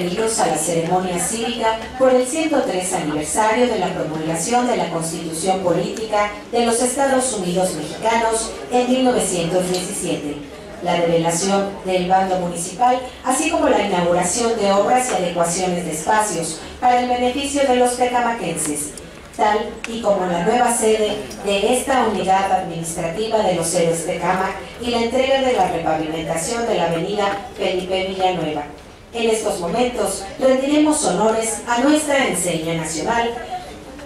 Muy buenas tardes. Sean bienvenidos a la ceremonia cívica por el 103 aniversario de la promulgación de la Constitución Política de los Estados Unidos Mexicanos en 1917, la revelación del bando municipal, así como la inauguración de obras y adecuaciones de espacios para el beneficio de los tecamaquenses, tal y como la nueva sede de esta unidad administrativa de los héroes de Cama y la entrega de la repavimentación de la avenida Felipe Villanueva. En estos momentos rendiremos honores a nuestra enseña nacional.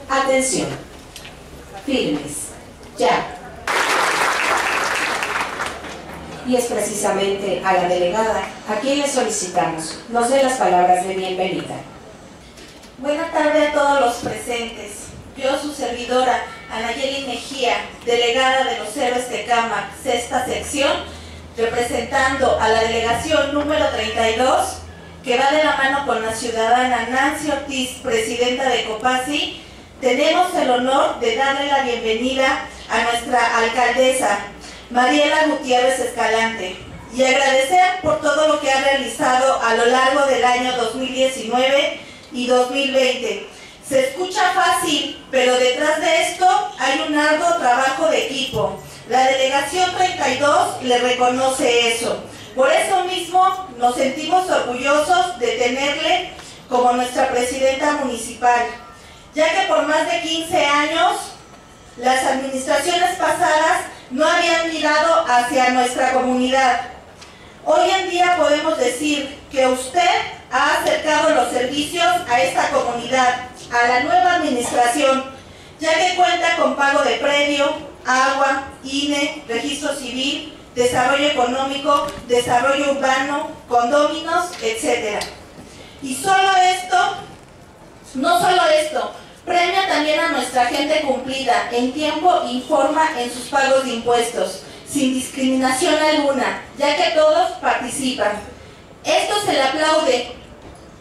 Atención, firmes, ya. Y es precisamente a la delegada a quien le solicitamos nos dé las palabras de bienvenida. Buenas tardes a todos los presentes. Yo, su servidora, Anayeli Mejía, delegada de los héroes de Cama, sexta sección, representando a la delegación número 32, que va de la mano con la ciudadana Nancy Ortiz, presidenta de COPASI, tenemos el honor de darle la bienvenida a nuestra alcaldesa, Mariela Gutiérrez Escalante, y agradecer por todo lo que ha realizado a lo largo del año 2019 y 2020. Se escucha fácil, pero detrás de esto hay un arduo trabajo de equipo. La delegación 32 le reconoce eso. Por eso mismo nos sentimos orgullosos de tenerle como nuestra presidenta municipal, ya que por más de 15 años las administraciones pasadas no habían mirado hacia nuestra comunidad. Hoy en día podemos decir que usted ha acercado los servicios a esta comunidad, a la nueva administración, ya que cuenta con pago de predio, agua, INE, registro civil, desarrollo económico, desarrollo urbano, condóminos, etc. Y solo esto, no solo esto, premia también a nuestra gente cumplida en tiempo y forma en sus pagos de impuestos, sin discriminación alguna, ya que todos participan. Esto se le aplaude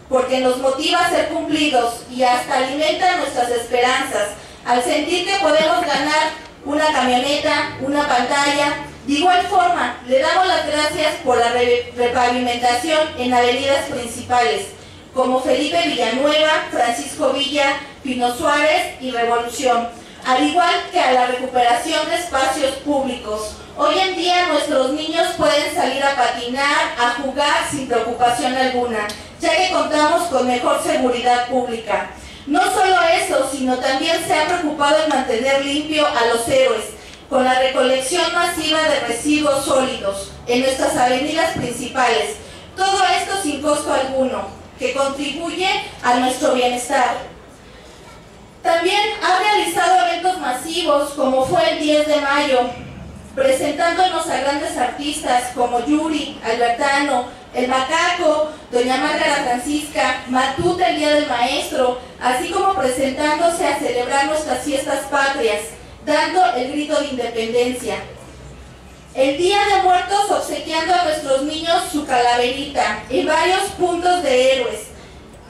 porque nos motiva a ser cumplidos y hasta alimenta nuestras esperanzas al sentir que podemos ganar una camioneta, una pantalla, de igual forma, le damos las gracias por la repavimentación en avenidas principales, como Felipe Villanueva, Francisco Villa, Pino Suárez y Revolución, al igual que a la recuperación de espacios públicos. Hoy en día nuestros niños pueden salir a patinar, a jugar sin preocupación alguna, ya que contamos con mejor seguridad pública. No solo eso, sino también se ha preocupado en mantener limpio a los héroes, con la recolección masiva de residuos sólidos en nuestras avenidas principales. Todo esto sin costo alguno, que contribuye a nuestro bienestar. También ha realizado eventos masivos como fue el 10 de mayo, presentándonos a grandes artistas como Yuri, Albertano, El Macaco, Doña Margarita Francisca, Matute el Día del Maestro, así como presentándose a celebrar nuestras fiestas patrias dando el grito de independencia. El Día de Muertos obsequiando a nuestros niños su calaverita y varios puntos de héroes,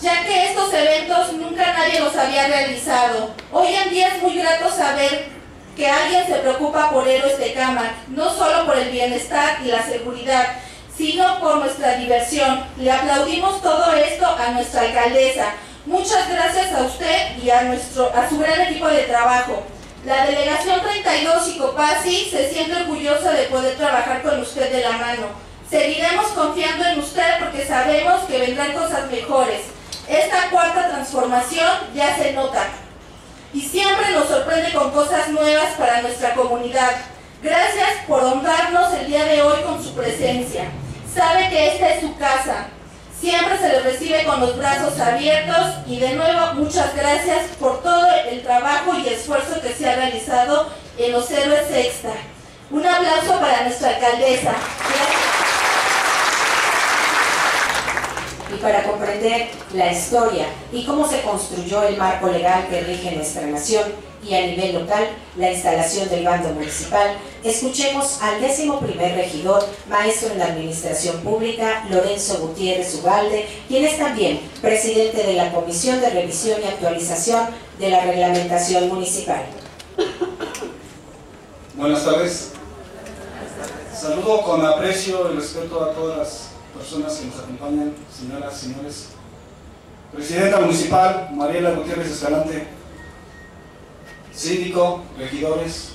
ya que estos eventos nunca nadie los había realizado. Hoy en día es muy grato saber que alguien se preocupa por héroes de cama, no solo por el bienestar y la seguridad, sino por nuestra diversión. Le aplaudimos todo esto a nuestra alcaldesa. Muchas gracias a usted y a, nuestro, a su gran equipo de trabajo. La Delegación 32 Copasi se siente orgullosa de poder trabajar con usted de la mano. Seguiremos confiando en usted porque sabemos que vendrán cosas mejores. Esta cuarta transformación ya se nota y siempre nos sorprende con cosas nuevas para nuestra comunidad. Gracias por honrarnos el día de hoy con su presencia. Sabe que esta es su casa, Siempre se les recibe con los brazos abiertos y de nuevo muchas gracias por todo el trabajo y esfuerzo que se ha realizado en los héroes sexta. Un aplauso para nuestra alcaldesa. Y para comprender la historia y cómo se construyó el marco legal que rige nuestra nación, y a nivel local la instalación del bando municipal, escuchemos al décimo primer regidor, maestro en la administración pública, Lorenzo Gutiérrez Ugalde, quien es también presidente de la Comisión de Revisión y Actualización de la Reglamentación Municipal. Buenas tardes. Saludo con aprecio y respeto a todas las personas que nos acompañan, señoras, señores. Presidenta Municipal, Mariela Gutiérrez Escalante, síndico, regidores,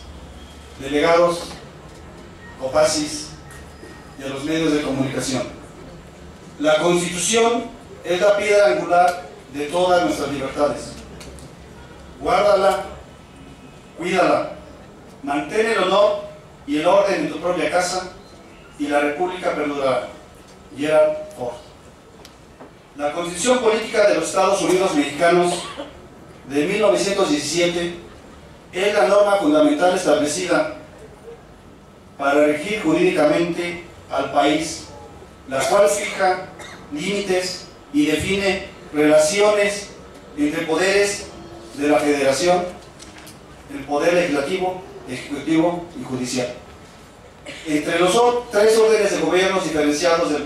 delegados, copacis y a los medios de comunicación. La Constitución es la piedra angular de todas nuestras libertades. Guárdala, cuídala, mantén el honor y el orden en tu propia casa y la República perdurará. Gerald Ford. La Constitución Política de los Estados Unidos Mexicanos de 1917 es la norma fundamental establecida para regir jurídicamente al país, la cual fija límites y define relaciones entre poderes de la Federación, el poder legislativo, ejecutivo y judicial. Entre los tres órdenes de gobiernos diferenciados del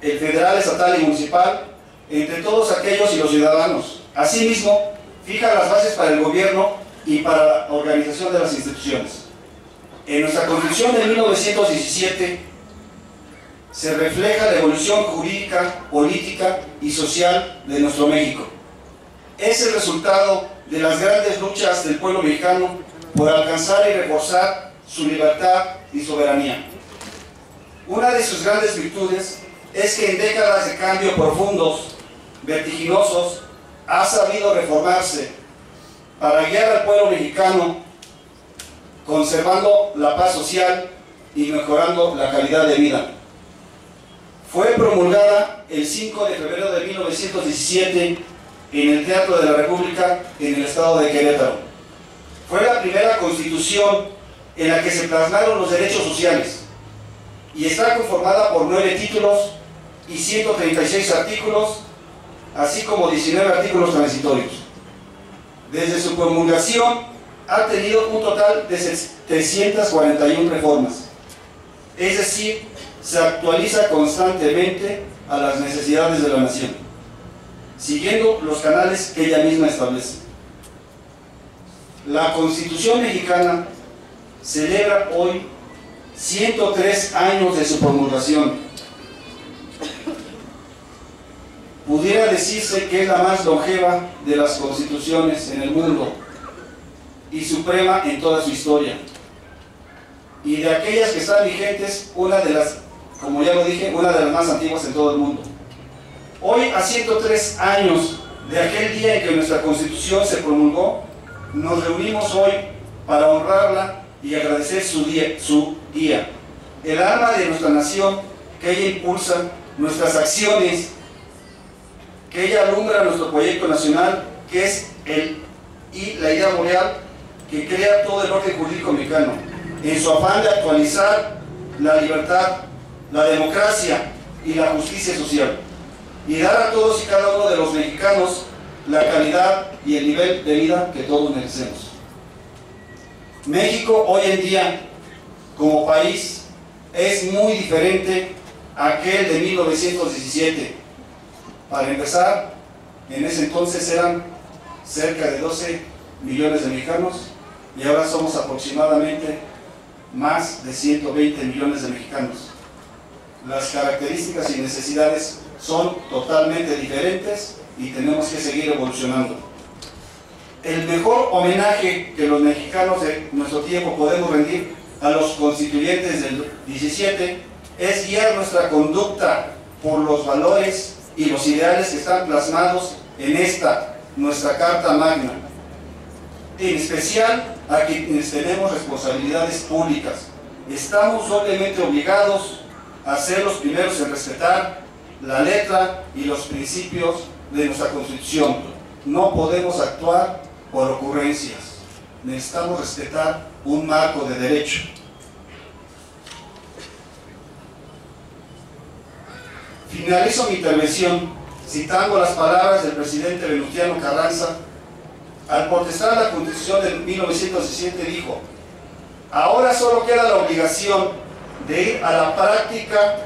el federal, estatal y municipal, entre todos aquellos y los ciudadanos. Asimismo, fija las bases para el gobierno y para la organización de las instituciones. En nuestra Constitución de 1917 se refleja la evolución jurídica, política y social de nuestro México. Es el resultado de las grandes luchas del pueblo mexicano por alcanzar y reforzar su libertad y soberanía. Una de sus grandes virtudes es que en décadas de cambio profundos, vertiginosos, ha sabido reformarse para guiar al pueblo mexicano, conservando la paz social y mejorando la calidad de vida. Fue promulgada el 5 de febrero de 1917 en el Teatro de la República en el estado de Querétaro. Fue la primera constitución en la que se plasmaron los derechos sociales y está conformada por nueve títulos y 136 artículos, así como 19 artículos transitorios. Desde su promulgación ha tenido un total de 341 reformas, es decir, se actualiza constantemente a las necesidades de la nación, siguiendo los canales que ella misma establece. La Constitución mexicana celebra hoy 103 años de su promulgación pudiera decirse que es la más longeva de las constituciones en el mundo y suprema en toda su historia. Y de aquellas que están vigentes, una de las, como ya lo dije, una de las más antiguas en todo el mundo. Hoy, a 103 años de aquel día en que nuestra constitución se promulgó, nos reunimos hoy para honrarla y agradecer su día. El alma de nuestra nación que ella impulsa, nuestras acciones, que ella alumbra nuestro proyecto nacional, que es el, y la idea boreal que crea todo el orden jurídico mexicano, en su afán de actualizar la libertad, la democracia y la justicia social, y dar a todos y cada uno de los mexicanos la calidad y el nivel de vida que todos merecemos. México hoy en día, como país, es muy diferente a aquel de 1917 para empezar, en ese entonces eran cerca de 12 millones de mexicanos y ahora somos aproximadamente más de 120 millones de mexicanos. Las características y necesidades son totalmente diferentes y tenemos que seguir evolucionando. El mejor homenaje que los mexicanos de nuestro tiempo podemos rendir a los constituyentes del 17 es guiar nuestra conducta por los valores y los ideales que están plasmados en esta, nuestra Carta Magna. En especial a quienes tenemos responsabilidades públicas. Estamos doblemente obligados a ser los primeros en respetar la letra y los principios de nuestra Constitución. No podemos actuar por ocurrencias. Necesitamos respetar un marco de derecho. Finalizo mi intervención citando las palabras del presidente Venustiano Carranza. Al protestar la Constitución de 1917 dijo, ahora solo queda la obligación de ir a la práctica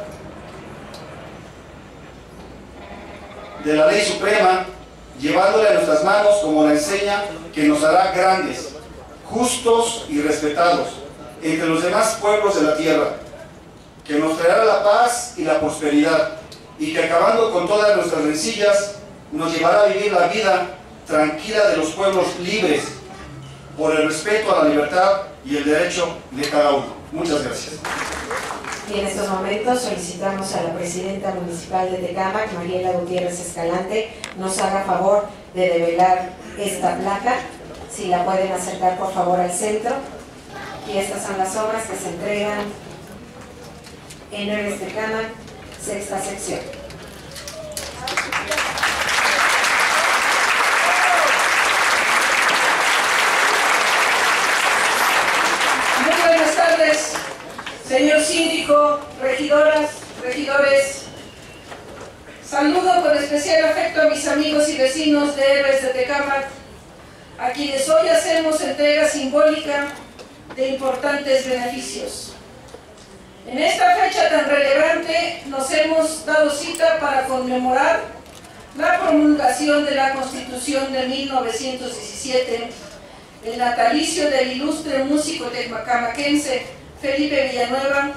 de la ley suprema, llevándola en nuestras manos como la enseña que nos hará grandes, justos y respetados entre los demás pueblos de la tierra que nos traerá la paz y la prosperidad, y que acabando con todas nuestras rencillas, nos llevará a vivir la vida tranquila de los pueblos libres, por el respeto a la libertad y el derecho de cada uno. Muchas gracias. Y en estos momentos solicitamos a la presidenta municipal de Tecámac, Mariela Gutiérrez Escalante, nos haga favor de develar esta placa. Si la pueden acercar por favor al centro. Y estas son las obras que se entregan en el Tecámac, sexta sección. señor síndico, regidoras, regidores, saludo con especial afecto a mis amigos y vecinos de Héroes de Tecámac, a quienes hoy hacemos entrega simbólica de importantes beneficios. En esta fecha tan relevante nos hemos dado cita para conmemorar la promulgación de la Constitución de 1917, el natalicio del ilustre músico tecmacamaquense Felipe Villanueva,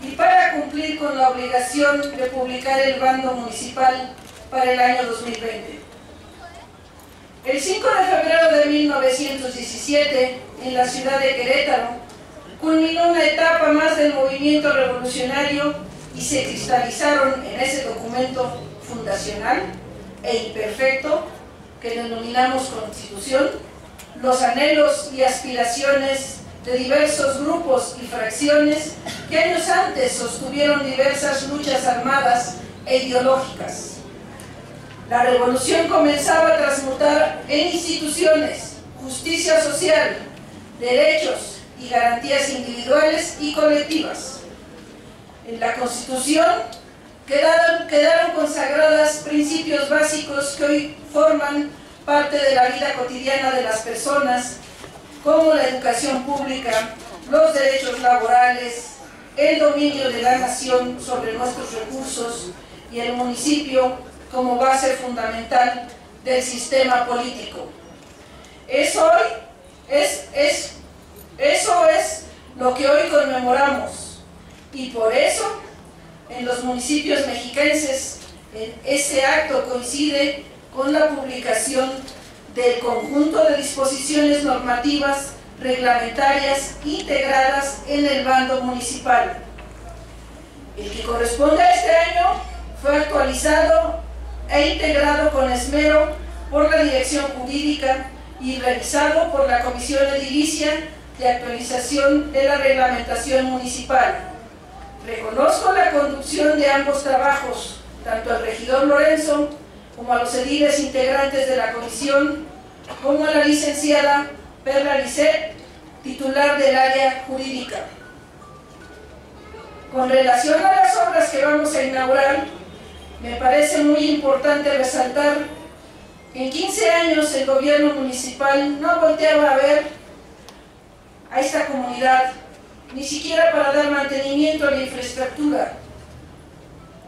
y para cumplir con la obligación de publicar el bando municipal para el año 2020. El 5 de febrero de 1917, en la ciudad de Querétaro, culminó una etapa más del movimiento revolucionario y se cristalizaron en ese documento fundacional e imperfecto que denominamos Constitución, los anhelos y aspiraciones de diversos grupos y fracciones que años antes sostuvieron diversas luchas armadas e ideológicas. La revolución comenzaba a transmutar en instituciones, justicia social, derechos y garantías individuales y colectivas. En la Constitución quedaron, quedaron consagradas principios básicos que hoy forman parte de la vida cotidiana de las personas como la educación pública, los derechos laborales, el dominio de la nación sobre nuestros recursos y el municipio como base fundamental del sistema político. Eso, hoy es, es, eso es lo que hoy conmemoramos y por eso en los municipios mexiquenses ese acto coincide con la publicación del conjunto de disposiciones normativas reglamentarias integradas en el bando municipal. El que corresponde a este año fue actualizado e integrado con esmero por la Dirección Jurídica y revisado por la Comisión Edilicia de Actualización de la Reglamentación Municipal. Reconozco la conducción de ambos trabajos, tanto al regidor Lorenzo como a los ediles integrantes de la comisión, como a la licenciada Perla Lisset, titular del área jurídica. Con relación a las obras que vamos a inaugurar, me parece muy importante resaltar que en 15 años el gobierno municipal no volteaba a ver a esta comunidad, ni siquiera para dar mantenimiento a la infraestructura.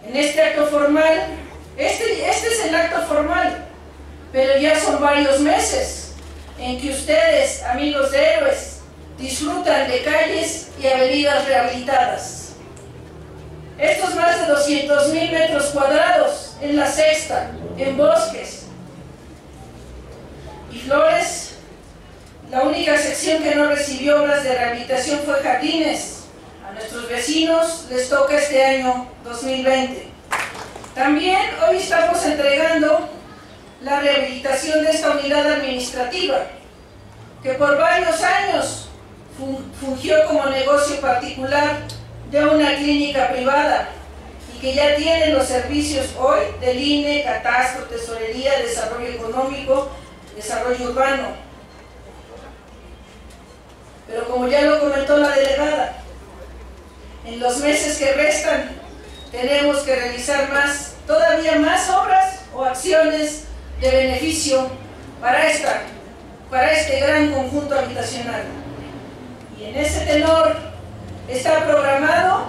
En este acto formal este, este es el acto formal, pero ya son varios meses en que ustedes, amigos de héroes, disfrutan de calles y avenidas rehabilitadas. Estos más de 200 mil metros cuadrados en la sexta, en bosques y flores, la única sección que no recibió obras de rehabilitación fue jardines. A nuestros vecinos les toca este año 2020. También hoy estamos entregando la rehabilitación de esta unidad administrativa, que por varios años fungió como negocio particular de una clínica privada y que ya tiene los servicios hoy del INE, Catastro, Tesorería, Desarrollo Económico, Desarrollo Urbano. Pero como ya lo comentó la delegada, en los meses que restan tenemos que realizar más, todavía más obras o acciones de beneficio para, esta, para este gran conjunto habitacional. Y en ese tenor está programado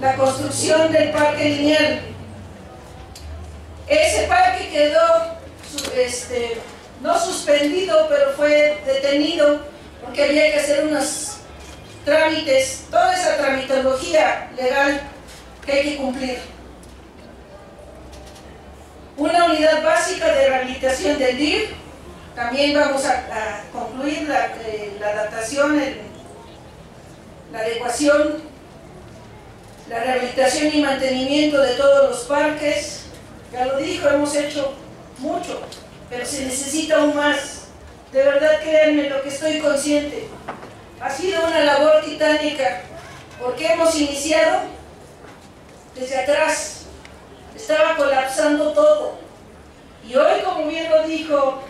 la construcción del parque lineal. Ese parque quedó este, no suspendido, pero fue detenido porque había que hacer unas trámites, toda esa tramitología legal que hay que cumplir. Una unidad básica de rehabilitación del DIR, también vamos a, concluir la, eh, la adaptación, la adecuación, la rehabilitación y mantenimiento de todos los parques, ya lo dijo, hemos hecho mucho, pero se necesita aún más. De verdad, créanme lo que estoy consciente. Ha sido una labor titánica, porque hemos iniciado desde atrás. Estaba colapsando todo. Y hoy, como bien lo dijo,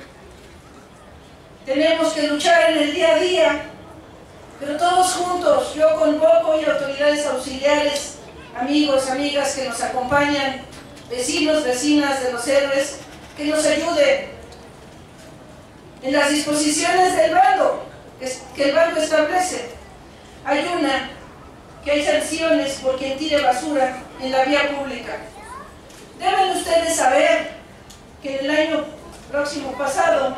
tenemos que luchar en el día a día, pero todos juntos. Yo convoco y autoridades auxiliares, amigos, amigas que nos acompañan, vecinos, vecinas de los héroes, que nos ayuden en las disposiciones del bando que el bando establece. Hay una que hay sanciones por quien tire basura en la vía pública. Deben ustedes saber que el año próximo pasado,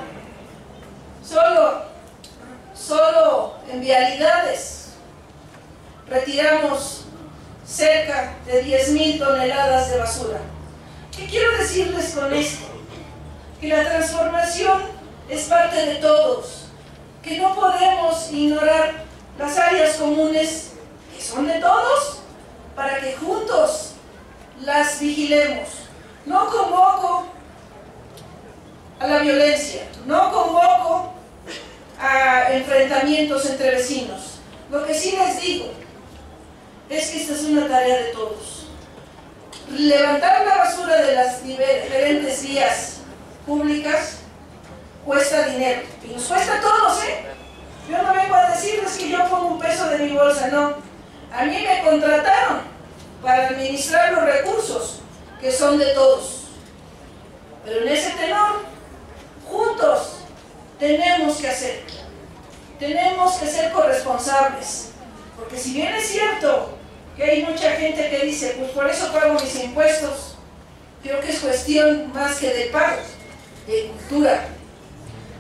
solo, solo en vialidades, retiramos cerca de 10.000 toneladas de basura. ¿Qué quiero decirles con esto? Que la transformación es parte de todos, que no podemos ignorar las áreas comunes que son de todos para que juntos las vigilemos. No convoco a la violencia, no convoco a enfrentamientos entre vecinos. Lo que sí les digo es que esta es una tarea de todos. Levantar la basura de las diferentes vías públicas cuesta dinero. Y nos cuesta a todos, ¿eh? Yo no vengo a decirles que yo pongo un peso de mi bolsa, no. A mí me contrataron para administrar los recursos que son de todos. Pero en ese tenor, juntos tenemos que hacer. Tenemos que ser corresponsables. Porque si bien es cierto que hay mucha gente que dice, pues por eso pago mis impuestos, creo que es cuestión más que de pago, de cultura.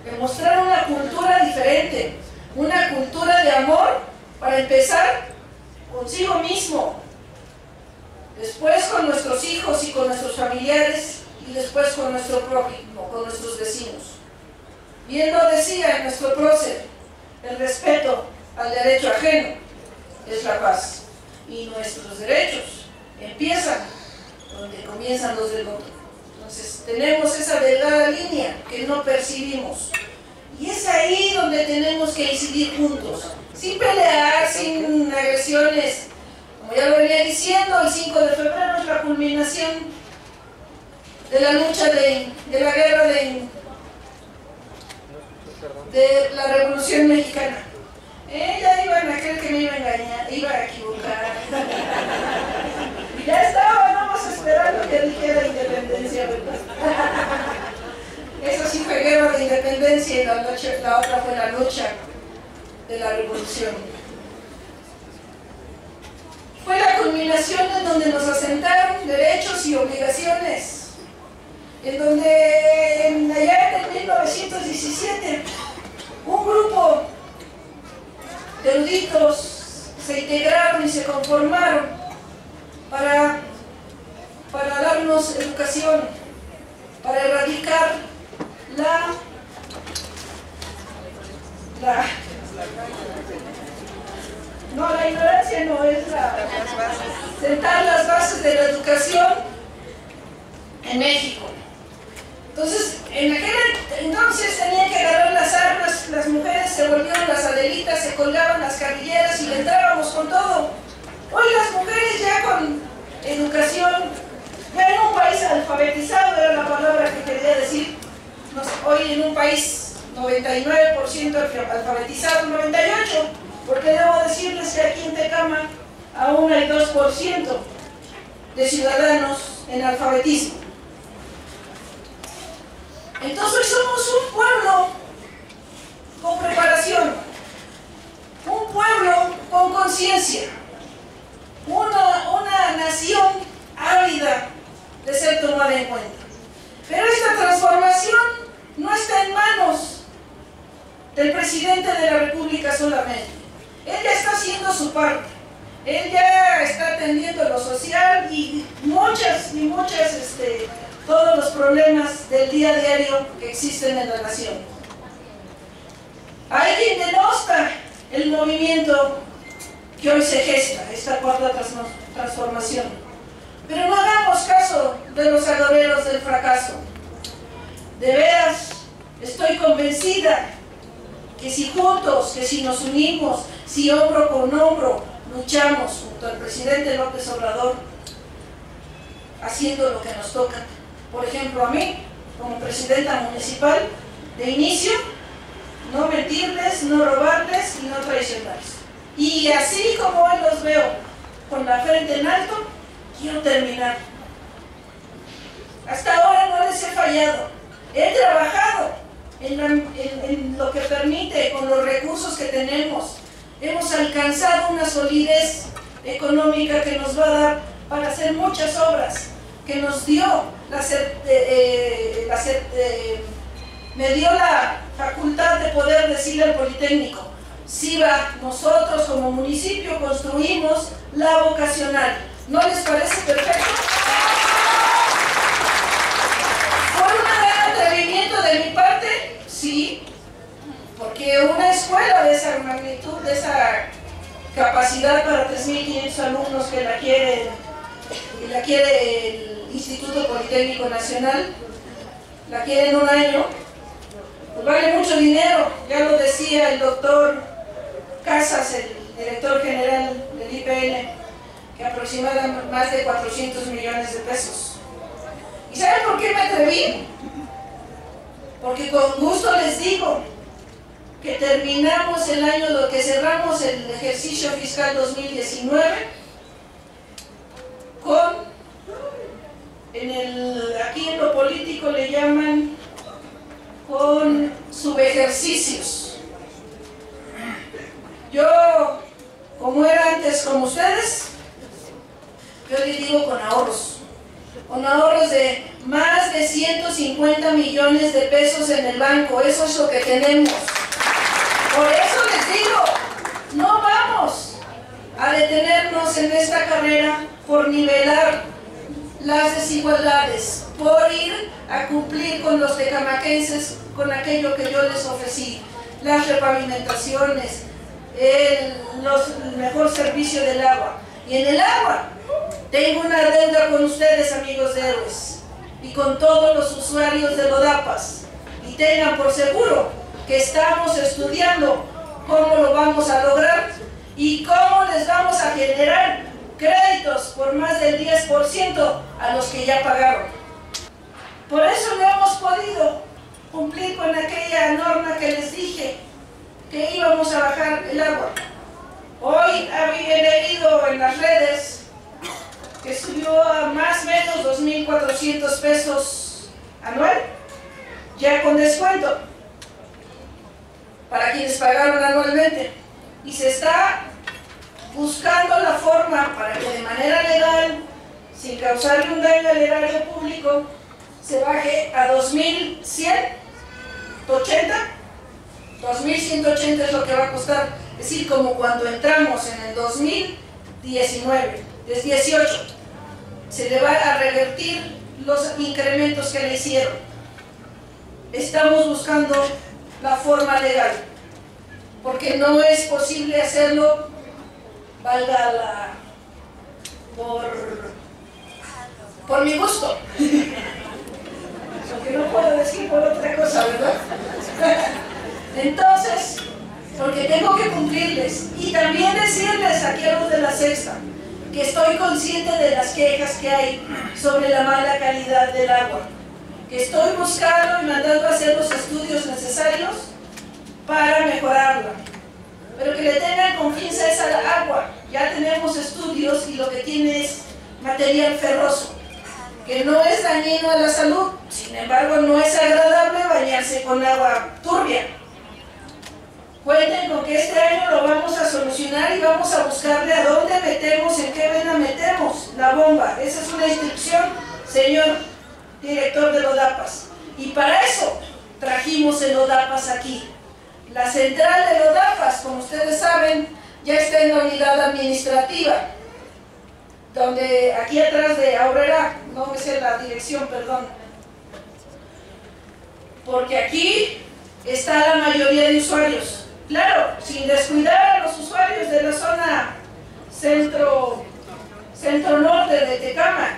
De mostrar una cultura diferente, una cultura de amor para empezar consigo mismo, después con nuestros hijos y con nuestros familiares y después con nuestro prójimo, con nuestros vecinos. Bien lo decía en nuestro prócer, el respeto al derecho ajeno es la paz y nuestros derechos empiezan donde comienzan los del otro. Entonces tenemos esa delgada línea que no percibimos y es ahí donde tenemos que incidir juntos sin pelear, sin agresiones. Como ya lo venía diciendo, el 5 de febrero es la culminación de la lucha de, la guerra de, la Revolución Mexicana. Ella iba en aquel que me iba a engañar, iba a equivocar. y ya estaba, vamos esperando que dijera independencia, ¿verdad? Eso sí fue guerra de independencia y la, la otra fue la lucha de la revolución. Fue la culminación en donde nos asentaron derechos y obligaciones, en donde en, allá en 1917 un grupo de eruditos se integraron y se conformaron para, para darnos educación, para erradicar la, la no, la ignorancia no es la... Sentar las bases de la educación en México. Entonces, en aquel entonces tenían que agarrar las armas, las mujeres se volvieron las adelitas, se colgaban las carrilleras y le entrábamos con todo. Hoy las mujeres ya con educación, ya en un país alfabetizado era la palabra que quería decir, hoy en un país 99% alfabetizado, 98%, porque debo decirles que aquí en Tecama aún hay 2% de ciudadanos en alfabetismo. Entonces somos un pueblo con preparación, un pueblo con conciencia, una, una nación ávida de ser tomada en cuenta. Pero esta transformación no está en manos del presidente de la República solamente. Él está Él ya está atendiendo lo social y muchas y muchas, este, todos los problemas del día a diario que existen en la nación. Hay quien denosta el movimiento que hoy se gesta, esta cuarta transformación. Pero no hagamos caso de los agoreros del fracaso. De veras, estoy convencida que si juntos, que si nos unimos, si hombro con hombro luchamos junto al presidente López Obrador, haciendo lo que nos toca. Por ejemplo, a mí, como presidenta municipal, de inicio, no mentirles, no robarles y no traicionarles. Y así como hoy los veo con la frente en alto, quiero terminar. Hasta ahora no les he fallado. He trabajado en, lo que permite, con los recursos que tenemos. Hemos alcanzado una solidez económica que nos va a dar para hacer muchas obras, que nos dio la, eh, eh, eh, me dio la facultad de poder decirle al Politécnico, si va, nosotros como municipio construimos la vocacional. ¿No les parece perfecto? ¿Fue un gran atrevimiento de mi parte? Sí, porque una escuela de esa magnitud, de esa capacidad para 3.500 alumnos que la quiere, la quiere el Instituto Politécnico Nacional, la quiere en un año, pues vale mucho dinero, ya lo decía el doctor Casas, el director general del IPN, que aproximadamente más de 400 millones de pesos. ¿Y saben por qué me atreví? Porque con gusto les digo que terminamos el año, lo que cerramos el ejercicio fiscal 2019 con, en el, aquí en lo político le llaman con subejercicios yo, como era antes como ustedes, yo les digo con ahorros. Con ahorros de más de 150 millones de pesos en el banco. Eso es lo que tenemos. Por eso les digo, no vamos a detenernos en esta carrera por nivelar las desigualdades, por ir a cumplir con los tecamaquenses, con aquello que yo les ofrecí, las repavimentaciones, el, mejor servicio del agua. Y en el agua tengo una deuda con ustedes, amigos de Héroes, y con todos los usuarios de Lodapas. Y tengan por seguro que estamos estudiando cómo lo vamos a lograr y cómo les vamos a generar créditos por más del 10% a los que ya pagaron. Por eso no hemos podido cumplir con aquella norma que les dije que íbamos a bajar el agua. Hoy había leído en las redes que subió a más o menos 2.400 pesos anual, ya con descuento, para quienes pagaron anualmente. Y se está buscando la forma para que de manera legal, sin causarle un daño al erario público, se baje a 2.100, 80 2.180 es lo que va a costar. Es decir, como cuando entramos en el 2019, es 18, se le va a revertir los incrementos que le hicieron. Estamos buscando la forma legal, porque no es posible hacerlo, valga la, por, por mi gusto. Porque no puedo decir por otra cosa, ¿verdad? Entonces, porque tengo que cumplirles y también decirles aquí a de la sexta que estoy consciente de las quejas que hay sobre la mala calidad del agua, que estoy buscando y mandando a hacer los estudios necesarios para mejorarla, pero que le tengan confianza a esa agua. Ya tenemos estudios y lo que tiene es material ferroso, que no es dañino a la salud, sin embargo no es agradable bañarse con agua turbia. Cuenten con que este año lo vamos a solucionar y vamos a buscarle a dónde metemos, en qué vena metemos la bomba. Esa es una instrucción, señor director de Lodapas. Y para eso trajimos el Lodapas aquí. La central de Lodapas, como ustedes saben, ya está en la unidad administrativa, donde aquí atrás de Aurrera, no me sé la dirección, perdón, porque aquí está la mayoría de usuarios. Claro, sin descuidar a los usuarios de la zona centro, centro norte de Tecama,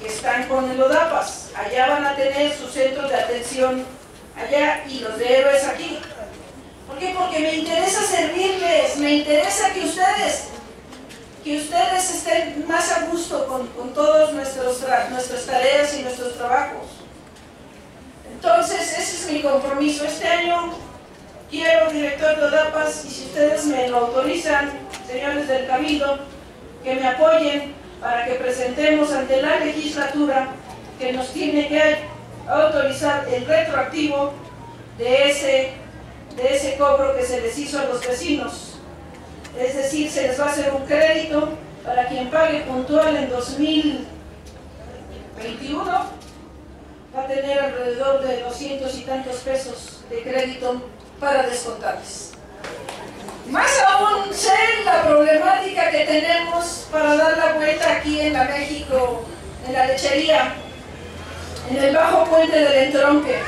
que están con el ODAPAS. Allá van a tener su centro de atención allá y los de héroes aquí. ¿Por qué? Porque me interesa servirles, me interesa que ustedes, que ustedes estén más a gusto con, con todas nuestras tareas y nuestros trabajos. Entonces, ese es mi compromiso. Este año quiero, director de ODAPAS, y si ustedes me lo autorizan, señores del Cabildo, que me apoyen para que presentemos ante la legislatura que nos tiene que autorizar el retroactivo de ese, de ese cobro que se les hizo a los vecinos. Es decir, se les va a hacer un crédito para quien pague puntual en 2021, va a tener alrededor de 200 y tantos pesos de crédito para descontarles. Más aún sé la problemática que tenemos para dar la vuelta aquí en la México, en la lechería, en el bajo puente del entronque.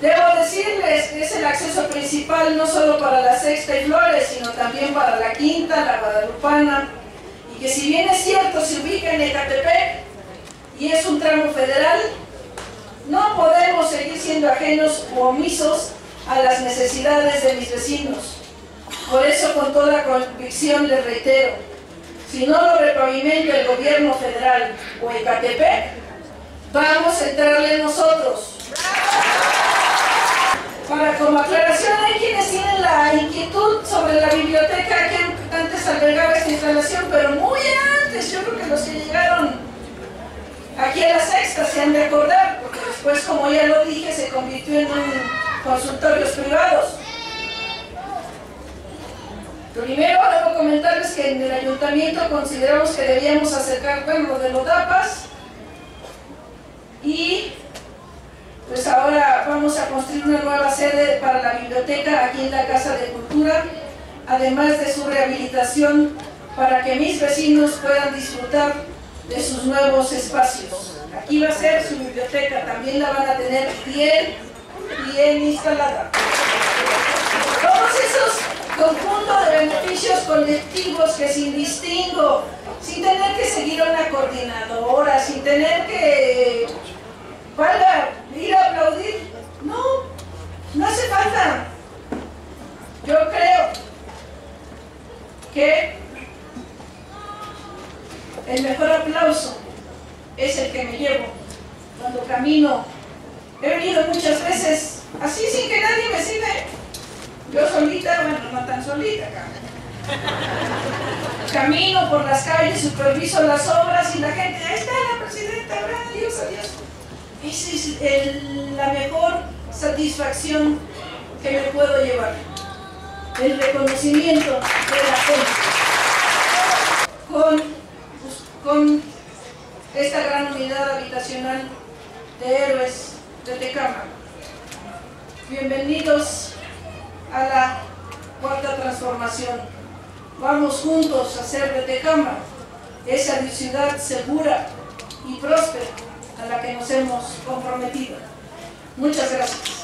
Debo decirles que es el acceso principal no solo para la Sexta y Flores, sino también para la Quinta, la Guadalupana, y que si bien es cierto se ubica en Ecatepec y es un tramo federal, no podemos seguir siendo ajenos u omisos a las necesidades de mis vecinos. Por eso con toda convicción les reitero, si no lo repavimenta el gobierno federal o Ecatepec, vamos a entrarle nosotros. Para como aclaración, hay quienes tienen la inquietud sobre la biblioteca que antes albergaba esta instalación, pero muy antes, yo creo que los que llegaron aquí a la sexta se han de acordar, porque después, como ya lo dije, se convirtió en un consultorios privados. Primero debo comentarles que en el ayuntamiento consideramos que debíamos acercar, lo de los DAPAS y pues ahora vamos a construir una nueva sede para la biblioteca aquí en la Casa de Cultura, además de su rehabilitación para que mis vecinos puedan disfrutar de sus nuevos espacios. Aquí va a ser su biblioteca, también la van a tener bien, bien instalada. Todos esos conjuntos de beneficios colectivos que sin distingo, sin tener que seguir a una coordinadora, sin tener que valga ir a aplaudir, no, no hace falta. Yo creo que el mejor aplauso es el que me llevo cuando camino. He venido muchas veces así sin que nadie me siga. Yo solita, bueno, no tan solita, camino por las calles, superviso las obras y la gente, ahí está la presidenta, adiós, adiós. Esa es la mejor satisfacción que me puedo llevar. El reconocimiento de la gente. Con, pues, con esta gran unidad habitacional de héroes de. Bienvenidos a la cuarta transformación. Vamos juntos a hacer de Tecama esa ciudad segura y próspera a la que nos hemos comprometido. Muchas gracias.